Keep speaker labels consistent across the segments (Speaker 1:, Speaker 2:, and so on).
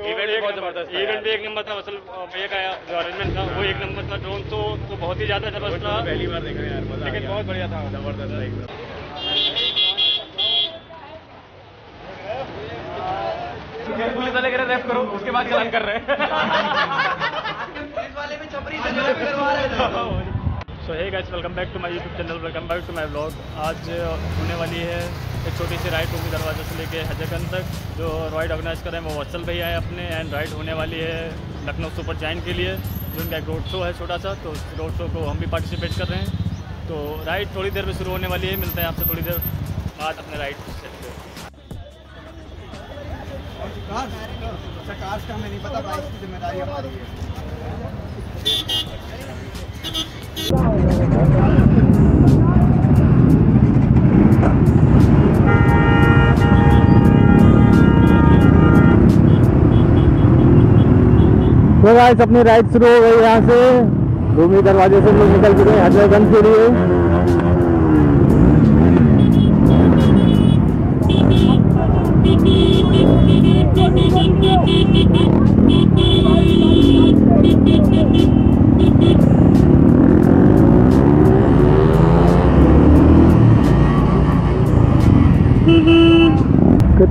Speaker 1: Event
Speaker 2: एक
Speaker 1: बहुत
Speaker 2: number-
Speaker 1: ज़बरदस्त था
Speaker 2: इवेंट भी एक नंबर था असल भैया का जो अरेंजमेंट था वो एक नंबर था ड्रोन तो तो बहुत ही ज़्यादा ज़बरदस्त था
Speaker 1: पहली बार देखा यार
Speaker 2: लेकिन बहुत बढ़िया था।
Speaker 1: ज़बरदस्त था एकदम।
Speaker 2: पुलिस वाले कह रहे रेफ करो उसके बाद चलान कर रहे so hey guys welcome back to my YouTube channel welcome back to my blog आज होने वाली है एक छोटी सी राइड होगी दरवाजे से लेके हजरगंज तक, जो राइड ऑर्गेनाइज कर रहे हैं वो वत्सल भैया है अपने एंड राइड होने वाली है लखनऊ सुपर जाइंट के लिए, जो उनका एक रोड शो है छोटा सा तो उस रोड शो को हम भी पार्टिसिपेट कर रहे हैं। तो राइड थोड़ी देर में शुरू होने वाली है, मिलते हैं आपसे थोड़ी देर बाद अपने राइड से
Speaker 3: अच्छा कार्स का हमें नहीं पता बाइक की ज़िम्मेदारी हमारी है।
Speaker 4: तो गाइस अपनी राइड शुरू हो गई यहाँ से। भूमि दरवाजे से लोग निकल चुके हैं हजरतगंज के लिए।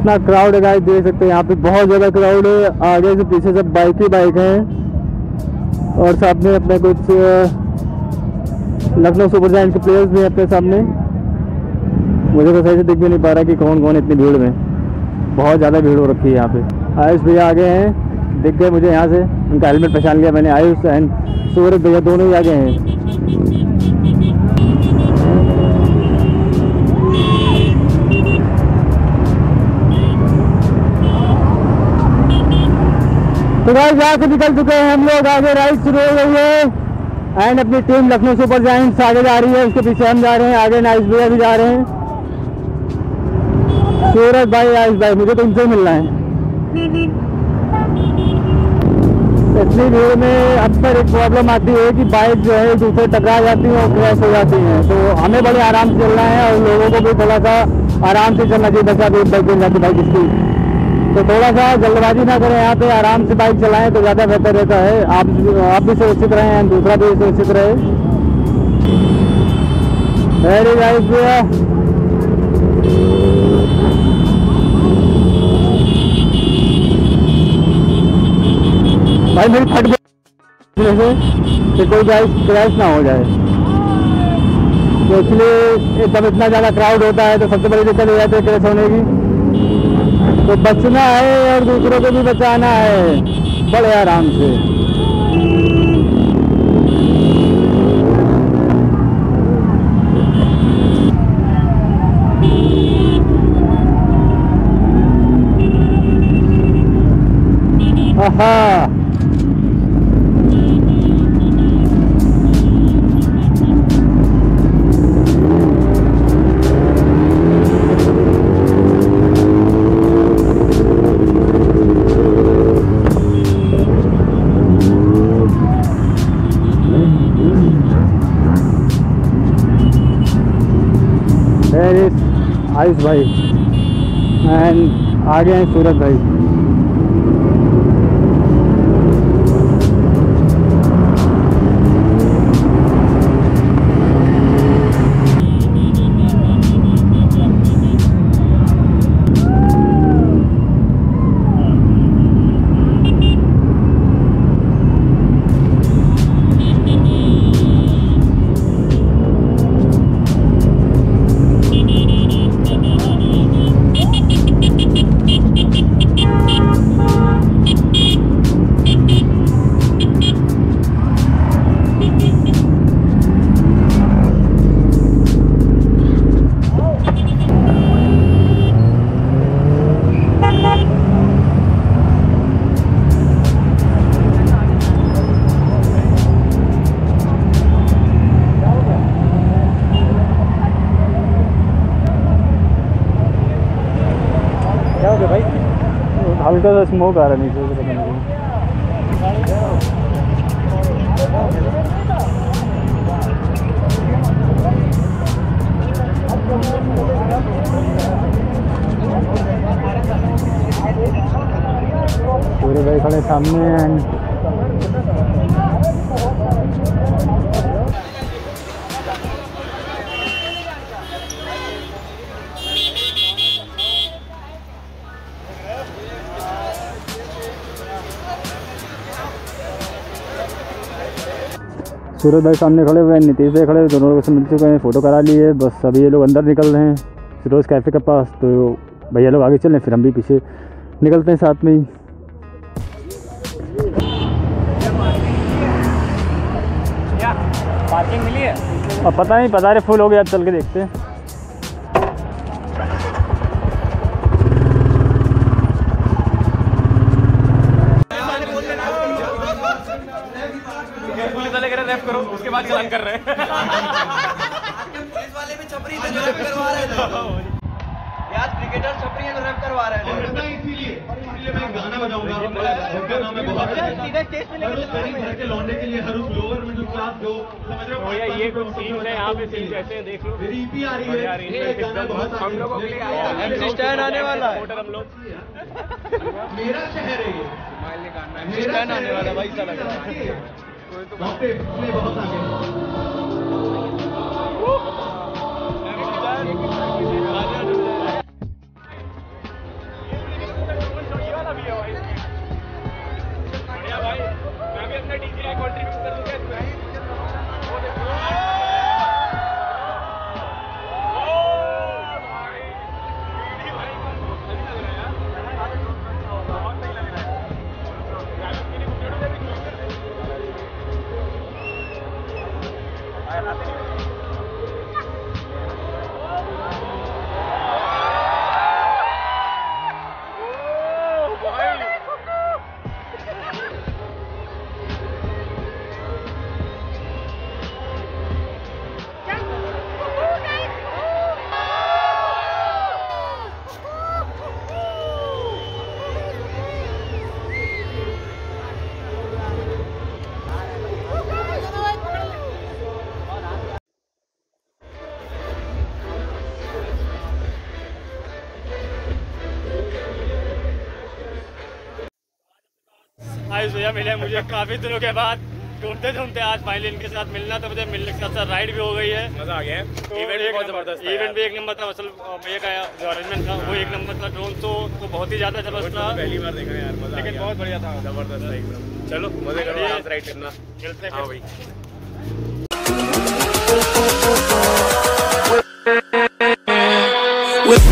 Speaker 4: कितना क्राउड है गाइस देख सकते हैं यहाँ पे बहुत ज़्यादा क्राउड है। आगे से पीछे सब बाइक ही बाइक हैं। और सामने अपने कुछ लखनऊ सुपर जाइंट के प्लेयर्स भी हैं अपने सामने। मुझे तो सही से दिख भी नहीं पा रहा कि कौन कौन इतनी भीड़ में। बहुत ज़्यादा भीड़ हो रखी है यहाँ पे। आयुष भैया आगे हैं। दिख गए मुझे यहाँ से। उनका हेलमेट पहचान लिया मैंने, आयुष एंड सूरज भैया दोनों ही आगे हैं। तो भाई यहाँ से निकल चुके हैं हम लोग, आगे राइड शुरू हो गई है। एंड अपनी टीम लखनऊ सुपर जाइंट्स आगे जा रही है, उसके पीछे हम जा रहे हैं, आगे नाइस भैया भी जा रहे हैं। सूरज भाई, आयुष भाई, मुझे तो इनसे मिलना है। इतनी भीड़ में अक्सर एक प्रॉब्लम आती है कि बाइक जो है दूसरे टकरा जाती है और क्रैश हो जाती है। तो हमें बड़े आराम से चलना है और लोगों को भी थोड़ा सा आराम से चलना चाहिए बच्चा भी बाइक जाती बाइक इसकी तो थोड़ा सा जल्दबाजी ना करें, यहाँ पे आराम से बाइक चलाएँ तो ज़्यादा बेहतर रहता है। आप आप भी सुरक्षित रहें दूसरा भी सुरक्षित रहे। वेरी भाई, मेरी फट गई। कि कोई क्रैश क्रैश ना हो जाए। तो इसलिए जब इतना ज़्यादा क्राउड होता है तो सबसे बड़ी दिक्कत हो जाती है क्रैश होने की। तो बचना है और दूसरों को भी बचाना है। बड़े आराम से। आयुष भाई एंड आगे हैं सूरज भाई। हल्का सा स्मोक आ रहा नीचे से पता नहीं। पूरे भाई खड़े सामने एंड सूरज भाई सामने खड़े हुए हैं, नीतीश भाई खड़े हुए दोनों लोगों से मिल चुके हैं फ़ोटो करा लिए। बस अभी ये लोग अंदर निकल रहे हैं, फिरोज़ कैफ़े के पास तो भैया लोग आगे चल रहे फिर हम भी पीछे निकलते हैं साथ में ही।
Speaker 2: है
Speaker 4: अब पता नहीं, पता रहे फुल हो गया, चल के देखते हैं।
Speaker 2: पुलिस वाले कह रहे रैप करो उसके बाद चलान कर रहे हैं।
Speaker 3: पुलिस वाले भी छपरी थे रैप करवा रहे थे। यार क्रिकेटर छपरी है तो रैप करवा रहे थे।
Speaker 1: इसीलिए इसीलिए मैं गाना बजाऊँगा उनका नाम है बहुत
Speaker 3: सीधे स्टेज पे लेके
Speaker 1: गरीब घर के लौंडे के लिए हर उस लोअर मिडिल क्लास जो समझ रहे हो
Speaker 2: भैया ये कुछ सीन है यहाँ पे सीन कैसे हैं देख लो।
Speaker 1: मेरी ईपी आ रही है ये गाना बहुत
Speaker 2: हम लोगों के लिए आया है।
Speaker 3: MC स्टैन आने वाला है।
Speaker 2: हम लोग।
Speaker 1: मेरा शहर है ये। मेरा
Speaker 3: आने वाला भाई, ऐसा लग रहा है।
Speaker 1: वहाँ पे इसलिए बहुत
Speaker 2: la tele. भैया मिले मुझे काफ़ी दिनों के बाद। ढूंढते ढूंढते आज फाइनली इनके साथ मिलना तो मुझे मिलने के साथ साथ राइड भी हो गई है।
Speaker 5: मज़ा आ गया इवेंट
Speaker 2: तो
Speaker 5: भी
Speaker 2: बहुत
Speaker 5: ज़बरदस्त
Speaker 2: इवेंट भी एक नंबर था असल भैया का जो अरेंजमेंट था वो एक नंबर था ड्रोन तो, तो बहुत ही ज़्यादा ज़बरदस्त तो था।
Speaker 5: पहली बार देखा यार
Speaker 2: लेकिन बहुत बढ़िया था।
Speaker 5: ज़बरदस्त था एकदम।
Speaker 2: चलो
Speaker 5: मज़े करो राइड करना।
Speaker 2: चलते हैं
Speaker 5: हाँ भाई। With